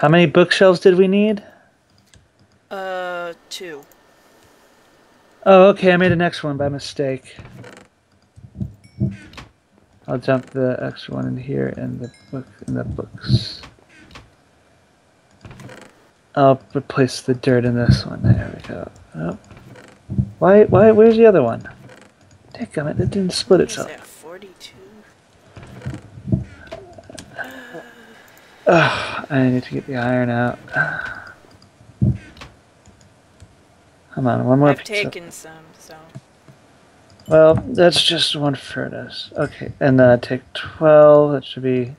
How many bookshelves did we need? Uh, two. Oh, okay, I made an extra one by mistake. I'll dump the extra one in here and the book in the books. I'll replace the dirt in this one. There we go. Oh. Why? Why? Where's the other one? Take it! It didn't split itself. that, 42? Ugh, I need to get the iron out. Come on, one more. I've taken some, so. Well, that's just one furnace. Okay, and then I take 12. That should be.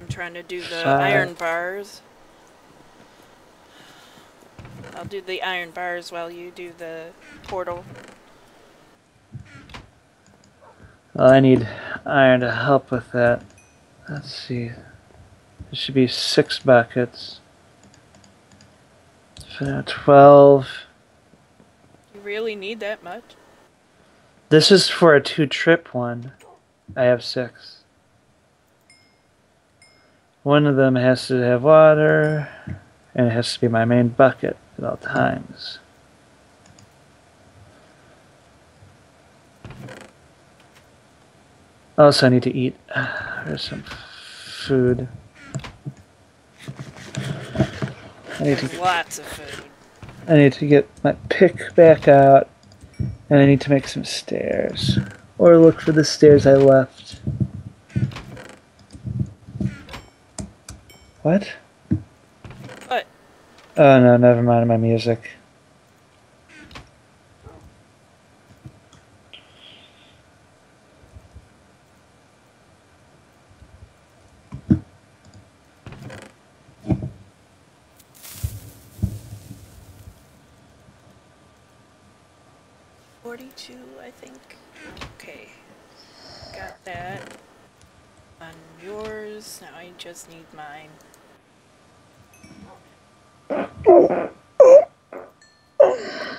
I'm trying to do the Five. iron bars. I'll do the iron bars while you do the portal. Well, I need iron to help with that. Let's see. There should be six buckets. So now 12. You really need that much? This is for a two trip one. I have six. One of them has to have water, and it has to be my main bucket at all times. Also, I need to eat. Uh, there's some food. I need to lots of food. I need to get my pick back out, and I need to make some stairs. Or look for the stairs I left. What? What? Oh no, never mind my music. Forty-two, I think. Okay, got that. On yours, now I just need mine.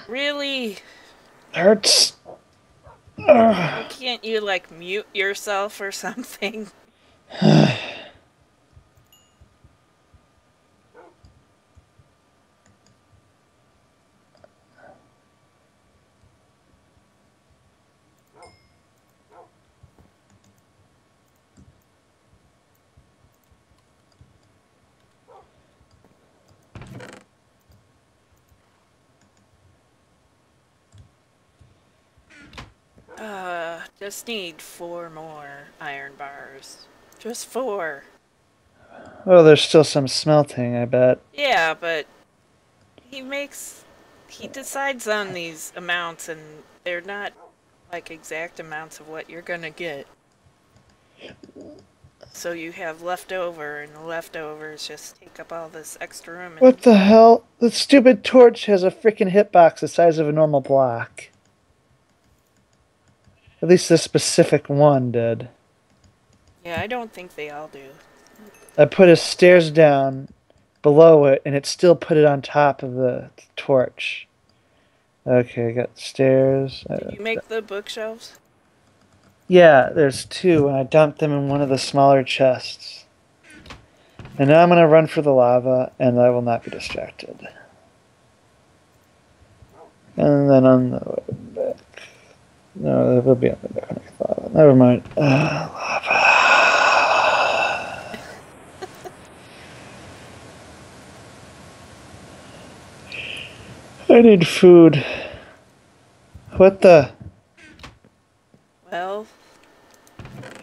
Really? Hurts. Can't you like mute yourself or something? Uh, just need four more iron bars. Just four. Well, there's still some smelting, I bet. Yeah, but he makes he decides on these amounts and they're not like exact amounts of what you're gonna get. So you have leftover and the leftovers just take up all this extra room and What the hell? The stupid torch has a freaking hitbox the size of a normal block. At least this specific one did. Yeah, I don't think they all do. I put a stairs down below it, and it still put it on top of the torch. Okay, I got stairs. Did you make the bookshelves? yeah, there's two, and I dumped them in one of the smaller chests. And now I'm gonna run for the lava, and I will not be distracted. And then on the. No, it will be on the I get. Never mind. Uh. I need food. What the? Well,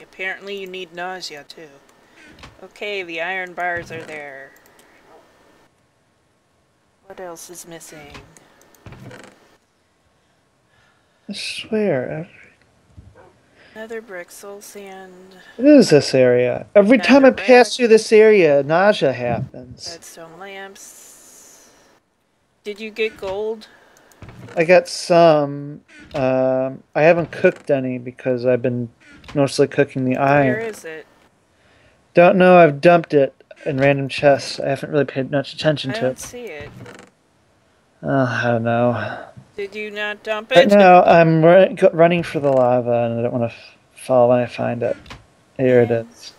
apparently you need nausea too. Okay, the iron bars are there. What else is missing? I swear. Another brick, soul sand, It is this area. Every time I pass through this area, nausea happens. redstone lamps. Did you get gold? I got some. Um, I haven't cooked any because I've been mostly cooking the Where iron. is it? Don't know. I've dumped it in random chests. I haven't really paid much attention I to don't it. see it. Oh, I don't know. Did you not dump it? now, I'm ru- running for the lava, and I don't want to fall when I find it. Here it is.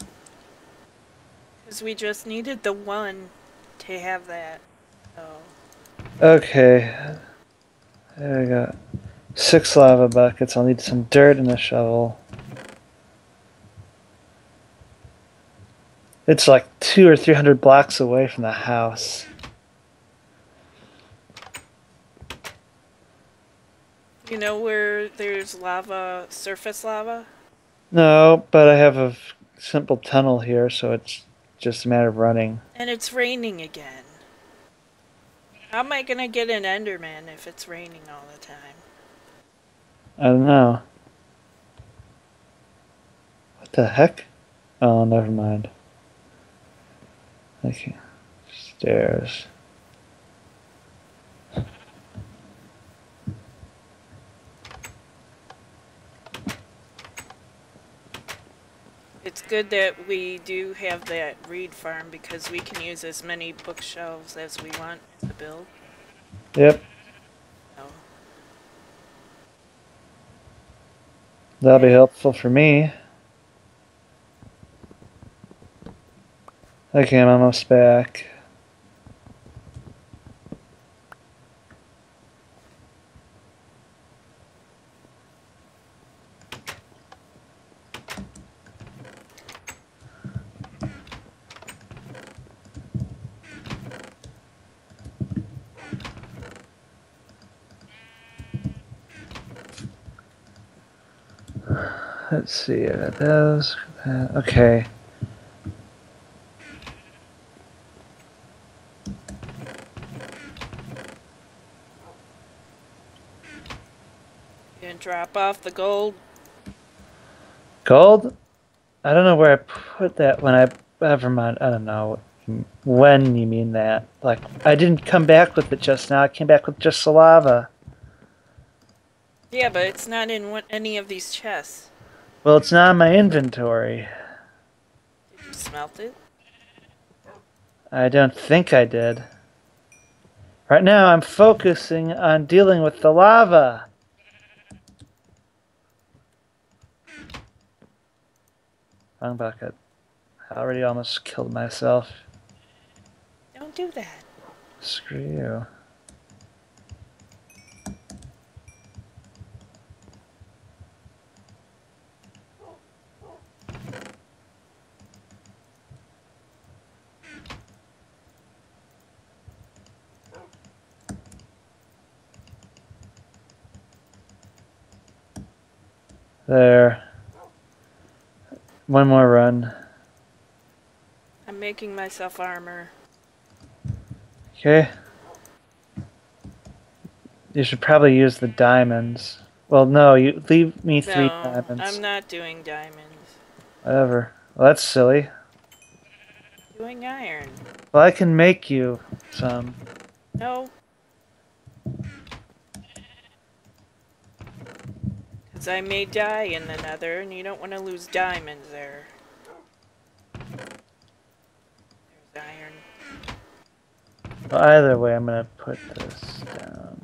Because we just needed the one to have that. So, Okay. There we go. Six lava buckets. I'll need some dirt and a shovel. It's like two or three hundred blocks away from the house. You know where there's lava, surface lava? No, but I have a simple tunnel here, so it's just a matter of running. And it's raining again. How am I gonna get an Enderman if it's raining all the time? I don't know. What the heck? Oh, never mind. Okay. Stairs. Good that we do have that reed farm because we can use as many bookshelves as we want to build. Yep, So, that'll be helpful for me. Okay, I'm almost back. Let's see, I got those. uh, Okay. you can drop off the gold. Gold? I don't know where I put that when I. Never mind. I don't know when you mean that. Like, I didn't come back with it just now. I came back with just the lava. Yeah, but it's not in one, any of these chests. Well, it's not in my inventory. Did you smelt it? I don't think I did. Right now, I'm focusing on dealing with the lava. Wrong bucket. I already almost killed myself. Don't do that. Screw you. There. One more run. I'm making myself armor. Okay. You should probably use the diamonds. Well, no, you leave me three no, diamonds. I'm not doing diamonds. Whatever. Well, that's silly. Doing iron. Well, I can make you some. No. Because I may die in the nether, and you don't want to lose diamonds there. There's iron. Well, either way, I'm gonna put this down.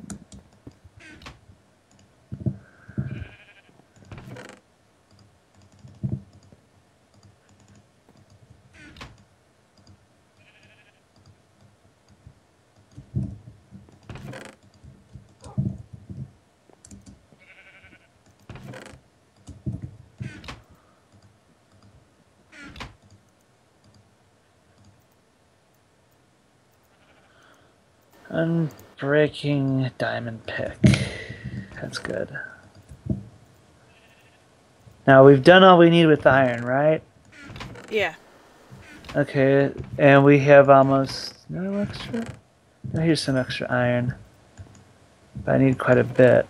Unbreaking diamond pick. That's good. Now we've done all we need with iron, right? Yeah. Okay, and we have almost no extra. No, here's some extra iron. But I need quite a bit.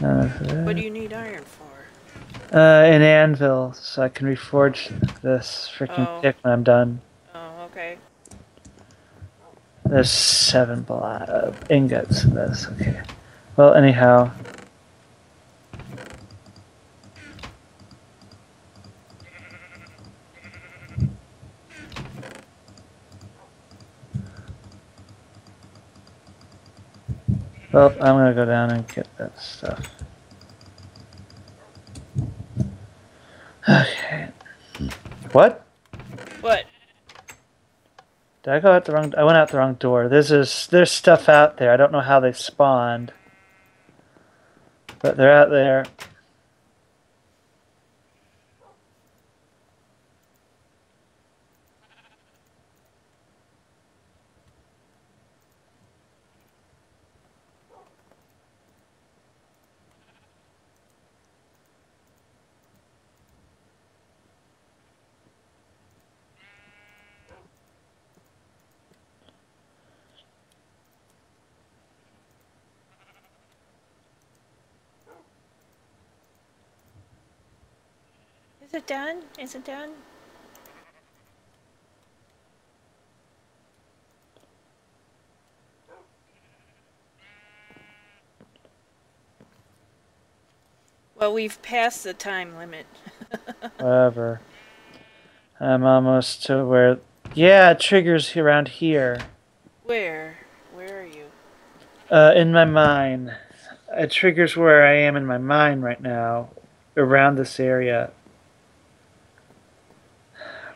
What do you need iron for? Uh, an anvil, so I can reforge this freaking Oh. pick when I'm done. There's seven black uh, ingots in this. Okay. Well, anyhow. Well, I'm gonna go down and get that stuff. Okay. What? Did I go out the wrong? I went out the wrong door. There's this, there's stuff out there. I don't know how they spawned, but they're out there. It done? Is it done? Well, we've passed the time limit. Whatever. I'm almost to where. Yeah, it triggers around here. Where? Where are you? Uh, in my mind. It triggers where I am in my mind right now, around this area.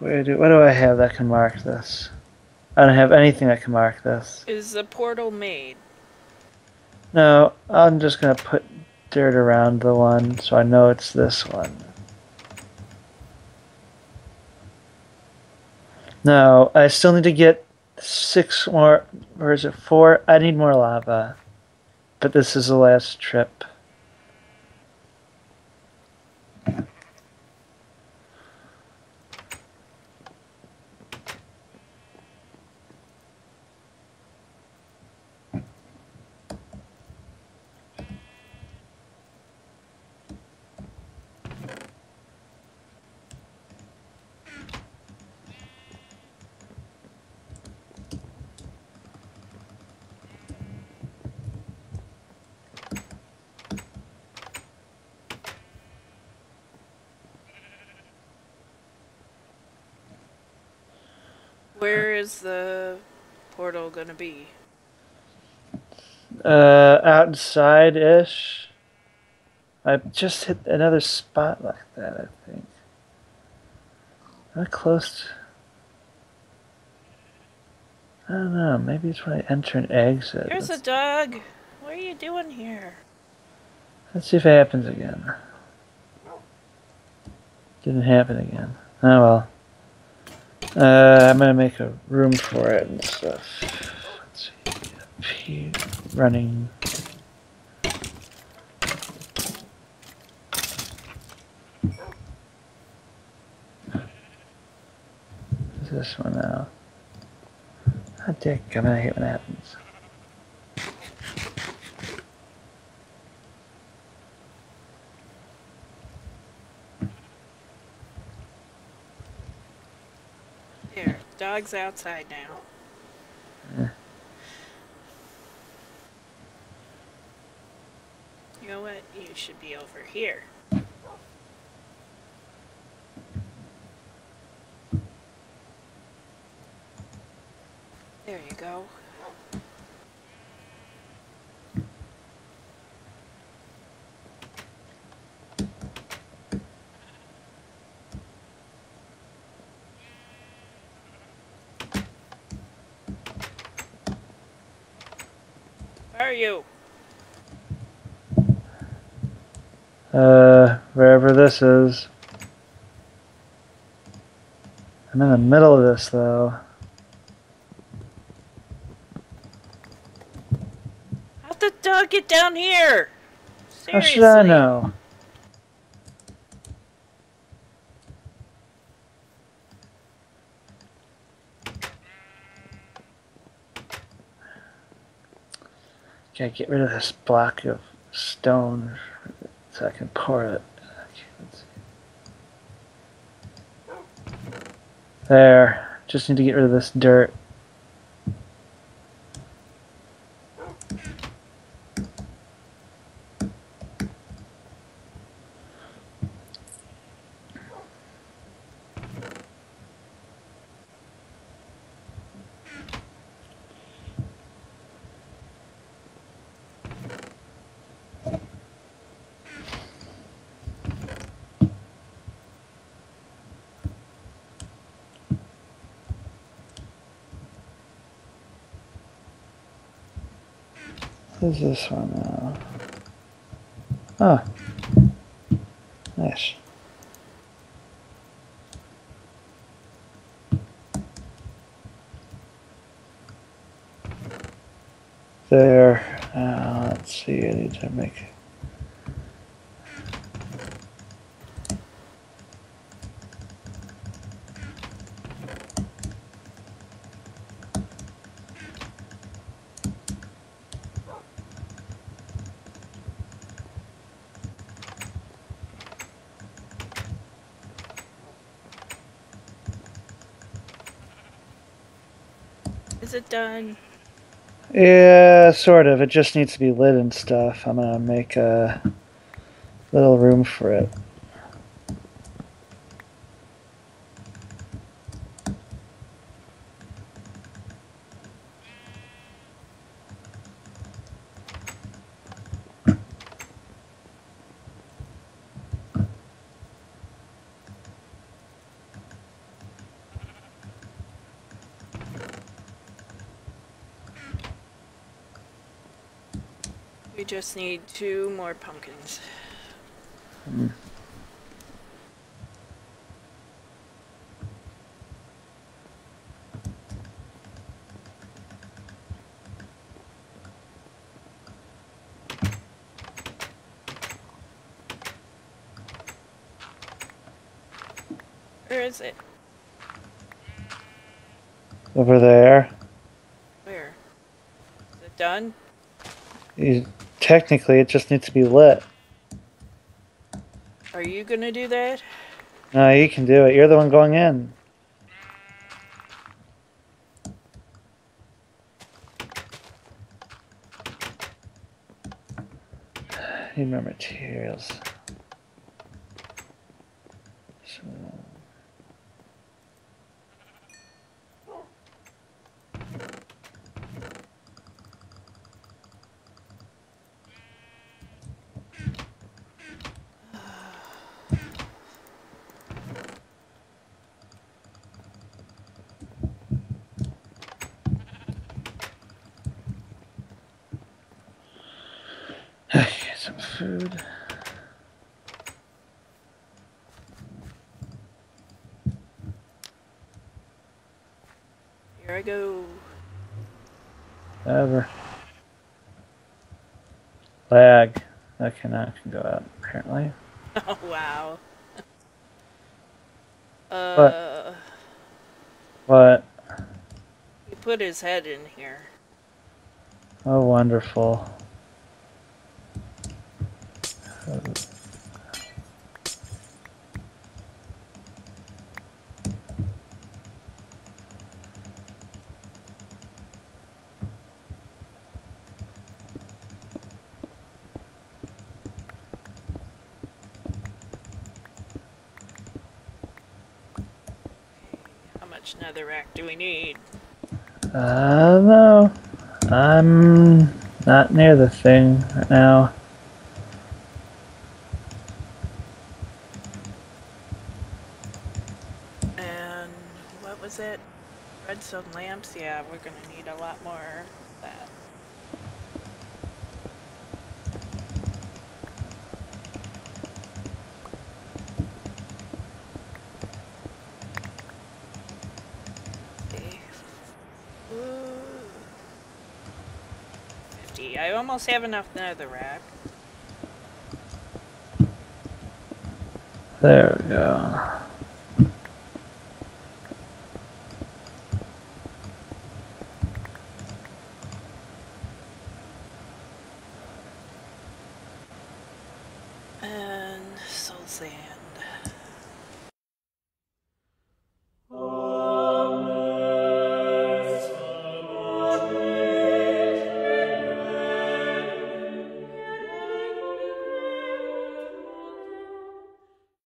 Where do what do I have that can mark this? I don't have anything that can mark this. Is the portal made? No, I'm just gonna put dirt around the one so I know it's this one. No, I still need to get six more, or is it four? I need more lava. But this is the last trip. Where is the portal gonna be? Uh, outside ish. I just hit another spot like that, I think. Not close. I don't know. Maybe it's when I enter and exit. There's a dog. What are you doing here? let's see if it happens again. Didn't happen again. Oh well. Uh, I'm gonna make a room for it and stuff. Let's see. P running. Is this one now? Ah, dick, I'm gonna hate when that happens. There, dog's outside now. Yeah. You know what? You should be over here. There you go. Where are you? Uh, wherever this is. I'm in the middle of this though. How'd the dog get down here? How should I know? Gotta get rid of this block of stone so I can pour it. There. Just need to get rid of this dirt. Who's this one now? Oh. Nice. There. Uh, let's see. I need to make. Done? Yeah, sort of. It just needs to be lit and stuff. I'm gonna make a little room for it. We just need two more pumpkins. Where is it? Over there. Where? Is it done? You, technically, it just needs to be lit. Are you gonna do that? No, you can do it. You're the one going in. Need more materials. So, okay, some food. Here I go. Whatever. Lag. Okay, now I can go out, apparently. Oh wow. Uh, What? he put his head in here. Oh, wonderful. How much netherrack do we need? Uh, no. I'm not near the thing right now. And what was it? Redstone lamps? Yeah, we're gonna need a lot more of that. See. Ooh. 50. I almost have enough netherrack. There we go.